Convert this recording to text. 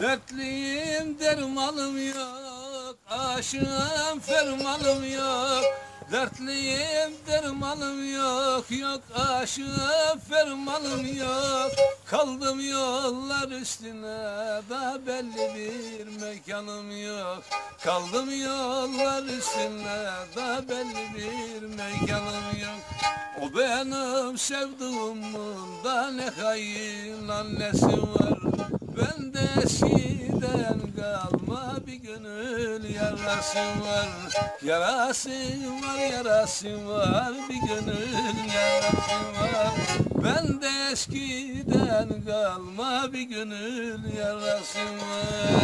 Dertliyim dermanım yok Aşığım fermanım yok. Dertliyim dermanım yok Yok aşığım fermanım yok. Kaldım yollar üstüne Da belli bir mekanım yok. Kaldım yollar üstüne Da belli bir mekanım yok. O benim sevduğumun da ne hain annesi var. Ben de eskiden kalma bir gönül yarası var Yarası var yarası var. Bir gönül yarası var. Ben de eskiden kalma bir gönül yarası var